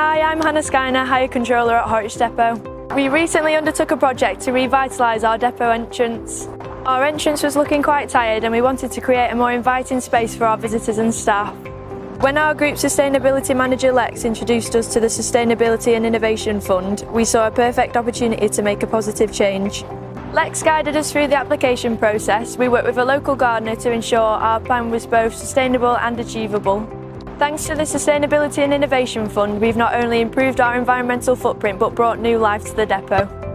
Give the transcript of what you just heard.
I'm Hannah Skyner, Hire Controller at Horwich Depot. We recently undertook a project to revitalise our depot entrance. Our entrance was looking quite tired and we wanted to create a more inviting space for our visitors and staff. When our group sustainability manager Lex introduced us to the Sustainability and Innovation Fund, we saw a perfect opportunity to make a positive change. Lex guided us through the application process. We worked with a local gardener to ensure our plan was both sustainable and achievable. Thanks to the Sustainability and Innovation Fund, we've not only improved our environmental footprint but brought new life to the depot.